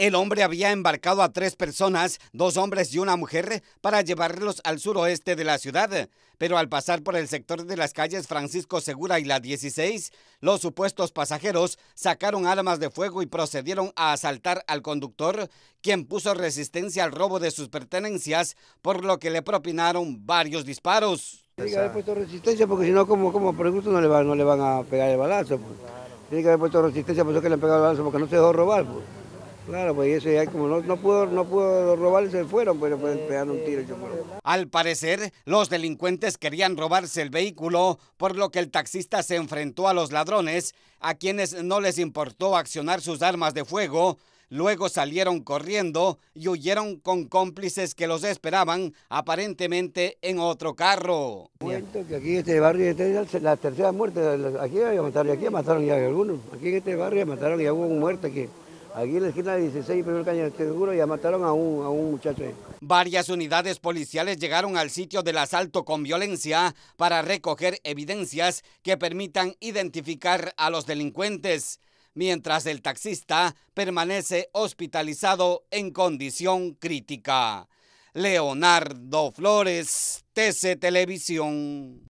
El hombre había embarcado a tres personas, dos hombres y una mujer, para llevarlos al suroeste de la ciudad. Pero al pasar por el sector de las calles Francisco Segura y la 16, los supuestos pasajeros sacaron armas de fuego y procedieron a asaltar al conductor, quien puso resistencia al robo de sus pertenencias, por lo que le propinaron varios disparos. Tiene que haber puesto resistencia porque si no, como, como por no le, van, no le van a pegar el balazo. Pues. Tiene que haber puesto resistencia por eso que le han pegado el balazo porque no se dejó robar. Pues. Claro, pues eso ya como no, no pudo, no pudo robar, se fueron, pero pueden pegar un tiro. Al parecer, los delincuentes querían robarse el vehículo, por lo que el taxista se enfrentó a los ladrones, a quienes no les importó accionar sus armas de fuego. Luego salieron corriendo y huyeron con cómplices que los esperaban aparentemente en otro carro. Cuento que aquí en este barrio es la tercera muerte, aquí mataron, aquí mataron ya algunos, aquí en este barrio mataron y hubo un muerto aquí. Aquí en la esquina de 16, primer cañón seguro, ya mataron a un, a un muchacho. Varias unidades policiales llegaron al sitio del asalto con violencia para recoger evidencias que permitan identificar a los delincuentes, mientras el taxista permanece hospitalizado en condición crítica. Leonardo Flores, TC Televisión.